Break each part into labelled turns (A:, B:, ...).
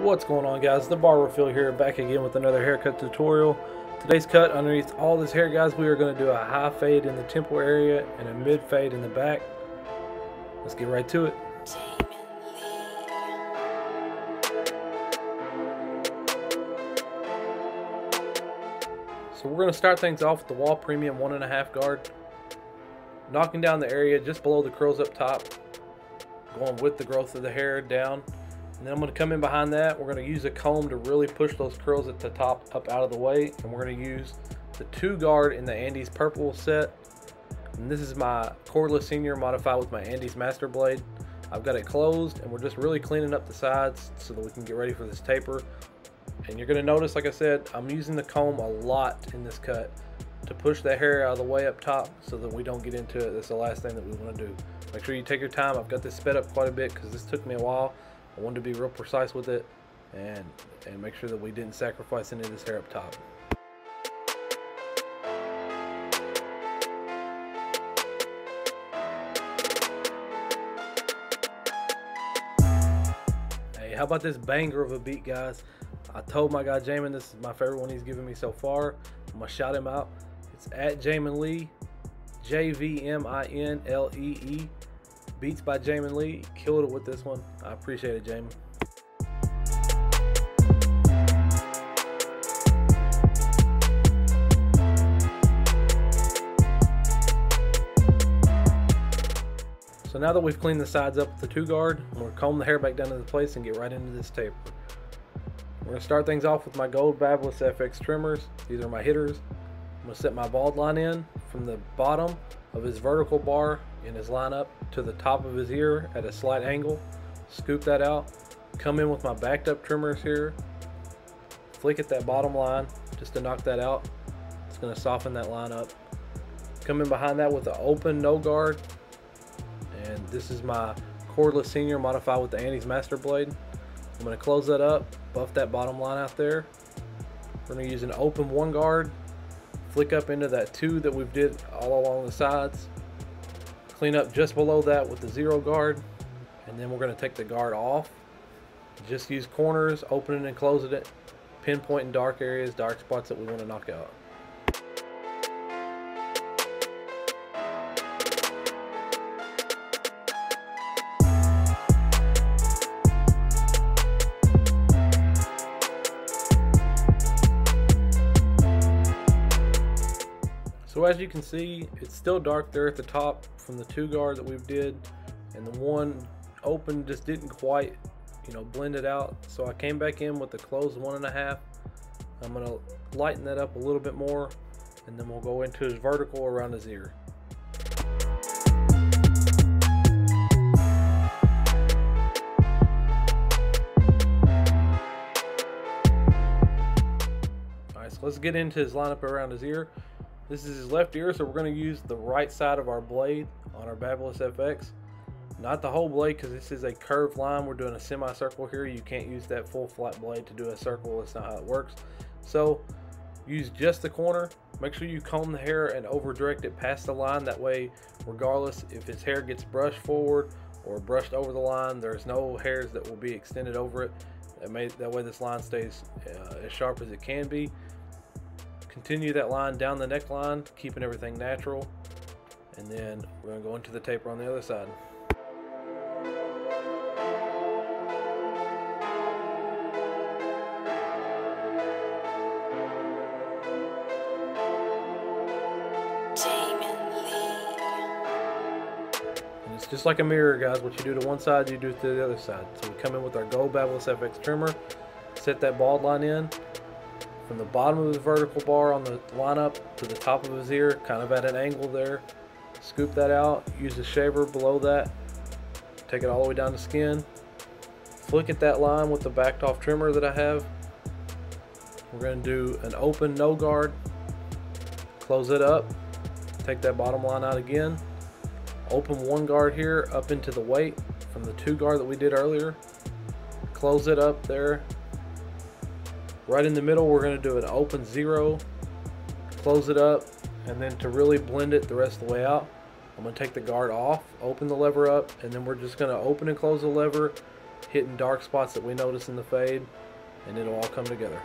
A: What's going on guys, the Barber Phil here, back again with another haircut tutorial. Today's cut, underneath all this hair guys, we are going to do a high fade in the temple area and a mid fade in the back. Let's get right to it. So we're going to start things off with the Wahl Premium 1.5 guard. Knocking down the area just below the curls up top. Going with the growth of the hair down and then I'm to come in behind that. We're going to use a comb to really push those curls at the top up out of the way. And we're going to use the two guard in the Andis purple set. And this is my cordless senior modified with my Andis master blade. I've got it closed and we're just really cleaning up the sides so that we can get ready for this taper. And you're going to notice, like I said, I'm using the comb a lot in this cut to push the hair out of the way up top so that we don't get into it. That's the last thing that we want to do. Make sure you take your time. I've got this sped up quite a bit because this took me a while. I wanted to be real precise with it and, and make sure that we didn't sacrifice any of this hair up top. Hey, how about this banger of a beat, guys? I told my guy Jamin this is my favorite one he's given me so far. I'm gonna shout him out. It's at Jamin Lee, J V M I N L E E. Beats by Jamin Lee. Killed it with this one. I appreciate it, Jamin. So now that we've cleaned the sides up with the two guard, I'm gonna comb the hair back down to the place and get right into this taper. We're gonna start things off with my gold Babyliss FX trimmers. These are my hitters. I'm gonna set my bald line in from the bottom of his vertical bar in his lineup to the top of his ear at a slight angle. Scoop that out. Come in with my backed up trimmers here. Flick at that bottom line just to knock that out. It's going to soften that line up. Come in behind that with an open no guard. And this is my cordless senior modified with the Andis Master Blade. I'm to close that up, buff that bottom line out there. We're to use an open one guard flick up into that two that we've did all along the sides clean up just below that with the zero guard and then we're going to take the guard off. Just use corners opening and closing it pinpointing dark areas dark spots that we want to knock out So as you can see, it's still dark there at the top from the two guard that we've did, and the one open just didn't quite, you know, blend it out. So I came back in with the closed one and a half. I'm gonna lighten that up a little bit more, and then we'll go into his vertical around his ear. All right, so let's get into his lineup around his ear. This is his left ear, so we're going to use the right side of our blade on our Babyliss FX. Not the whole blade because this is a curved line. We're doing a semicircle here. You can't use that full flat blade to do a circle. That's not how it works. So use just the corner. Make sure you comb the hair and over direct it past the line. That way, regardless if his hair gets brushed forward or brushed over the line, there's no hairs that will be extended over it. That, may, that way this line stays uh, as sharp as it can be. Continue that line down the neckline, keeping everything natural. And then we're to go into the taper on the other side. It's just like a mirror, guys. What you do to one side, you do to the other side. So we come in with our Gold Babyliss FX trimmer, set that bald line in, from the bottom of the vertical bar on the lineup to the top of his ear, kind of at an angle there. Scoop that out, use the shaver below that, take it all the way down to skin. Flick at that line with the backed off trimmer that I have. We're going to do an open no guard, close it up, take that bottom line out again. Open one guard here up into the weight from the two guard that we did earlier. Close it up there, Right in the middle, we're going to do an open zero, close it up, and then to really blend it the rest of the way out, I'm going to take the guard off, open the lever up, and then we're just going to open and close the lever hitting dark spots that we notice in the fade, and it'll all come together.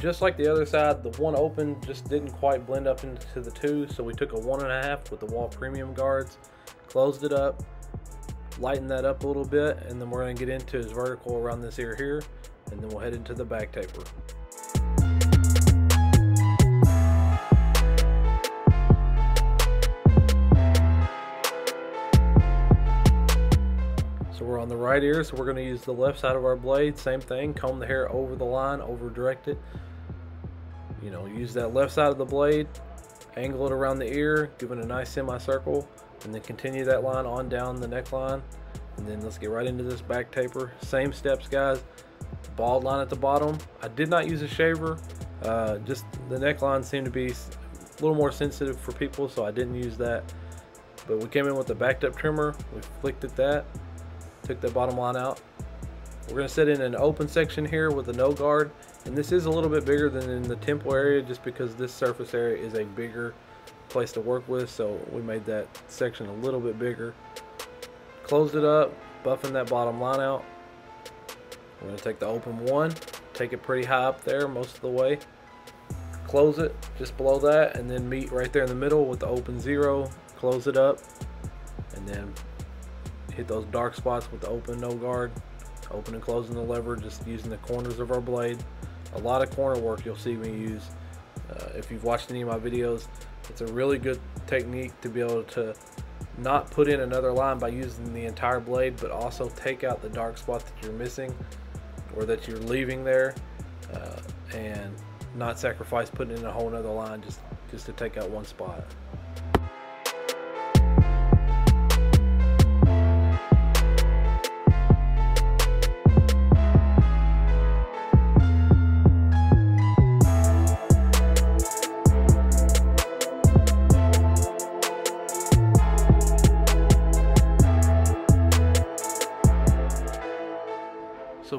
A: Just like the other side, the one open just didn't quite blend up into the two, so we took a one and a half with the Wahl premium guards, closed it up, lighten that up a little bit, and then we're gonna get into his vertical around this ear here, and then we'll head into the back taper. So we're on the right ear, so we're gonna use the left side of our blade, same thing, comb the hair over the line, over direct it, you know, use that left side of the blade, angle it around the ear, give it a nice semicircle, and then continue that line on down the neckline. And then let's get right into this back taper. Same steps, guys. Bald line at the bottom. I did not use a shaver. Uh, just the neckline seemed to be a little more sensitive for people, so I didn't use that. But we came in with the backed up trimmer. We flicked at that, took the bottom line out. We're gonna set in an open section here with a no guard and this is a little bit bigger than in the temple area just because this surface area is a bigger place to work with. So we made that section a little bit bigger. Closed it up, buffing that bottom line out. We're going to take the open one, take it pretty high up there most of the way. Close it just below that and then meet right there in the middle with the open zero. Close it up and then hit those dark spots with the open no guard. Open and closing the lever just using the corners of our blade a lot of corner work you'll see me use. Uh, if you've watched any of my videos, it's a really good technique to be able to not put in another line by using the entire blade, but also take out the dark spot that you're missing or that you're leaving there uh, and not sacrifice putting in a whole other line just, just to take out one spot.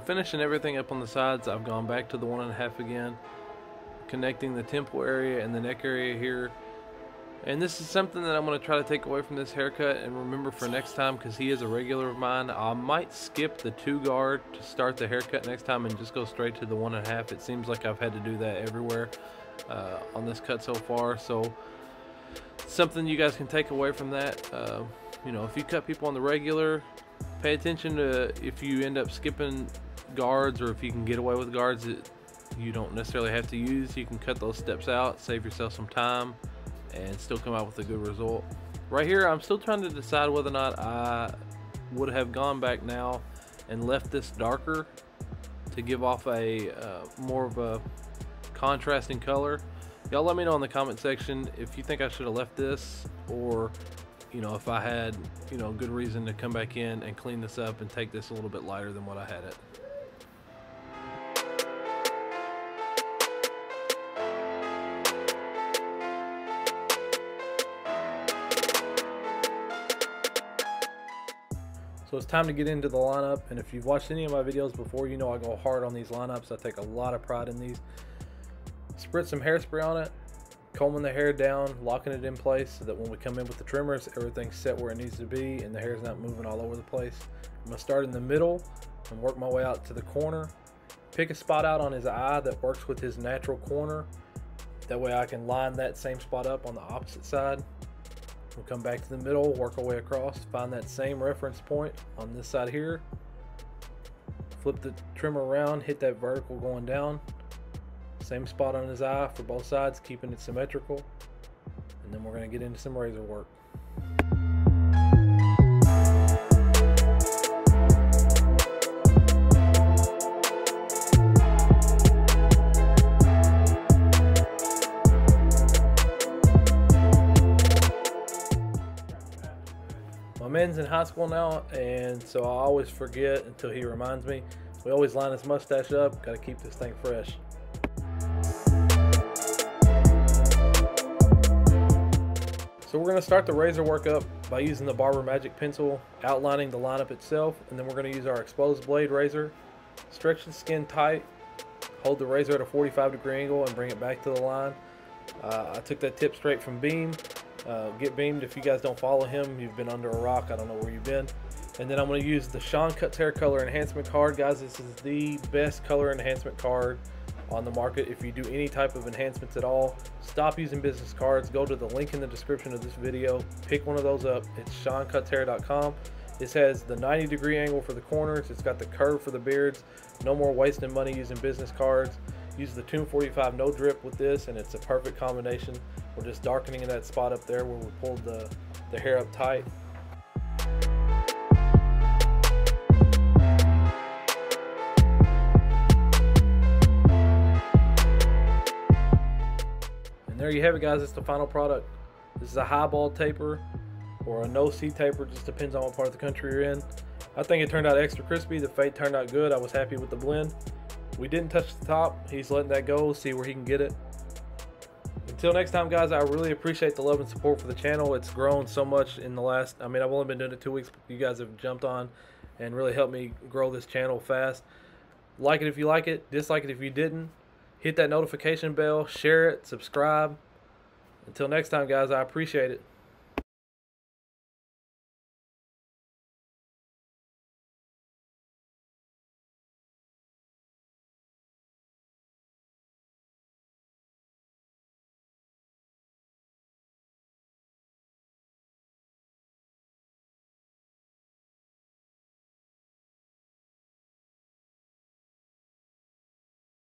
A: Finishing everything up on the sides, I've gone back to the one and a half again, connecting the temple area and the neck area here. And this is something that I'm going to try to take away from this haircut and remember for next time because he is a regular of mine. I might skip the two guard to start the haircut next time and just go straight to the one and a half. It seems like I've had to do that everywhere uh, on this cut so far. So something you guys can take away from that. Uh, you know, if you cut people on the regular, pay attention to if you end up skipping guards or if you can get away with guards that you don't necessarily have to use you can cut those steps out save yourself some time and still come out with a good result right here I'm still trying to decide whether or not I would have gone back now and left this darker to give off a uh, more of a contrasting color y'all let me know in the comment section if you think I should have left this or you know, if I had, you know, good reason to come back in and clean this up and take this a little bit lighter than what I had it. So it's time to get into the lineup and if you've watched any of my videos before you know I go hard on these lineups. I take a lot of pride in these. Spritz some hairspray on it combing the hair down, locking it in place so that when we come in with the trimmers, everything's set where it needs to be and the hair's not moving all over the place. I'm gonna start in the middle and work my way out to the corner. Pick a spot out on his eye that works with his natural corner. That way I can line that same spot up on the opposite side. We'll come back to the middle, work our way across, find that same reference point on this side here. Flip the trim around, hit that vertical going down, same spot on his eye for both sides, keeping it symmetrical. And then we're going to get into some razor work. Man's in high school now, and so I always forget until he reminds me. We always line his mustache up, got to keep this thing fresh. So we're to start the razor work up by using the Barber Magic pencil, outlining the lineup itself, and then we're to use our exposed blade razor, stretch the skin tight, hold the razor at a 45 degree angle and bring it back to the line. Uh, I took that tip straight from Beam. Uh, get beamed if you guys don't follow him. You've been under a rock. I don't know where you've been. And then I'm going to use the Sean Cuts Hair Color Enhancement card. Guys, this is the best color enhancement card on the market. If you do any type of enhancements at all, stop using business cards. Go to the link in the description of this video. Pick one of those up. It's SeanCutsHair.com. This has the 90 degree angle for the corners. It's got the curve for the beards. No more wasting money using business cards. Use the Tomb 45 no drip with this and it's a perfect combination. We're just darkening in that spot up there where we pulled the, the hair up tight. And there you have it guys. It's the final product. This is a high bald taper or a no seat taper. Just depends on what part of the country you're in. I think it turned out extra crispy. The fade turned out good. I was happy with the blend. We didn't touch the top. He's letting that go. See where he can get it until next time guys i really appreciate the love and support for the channel it's grown so much in the last i mean i've only been doing it two weeks you guys have jumped on and really helped me grow this channel fast like it if you like it dislike it if you didn't hit that notification bell, share it, subscribe. Until next time, guys, I appreciate it.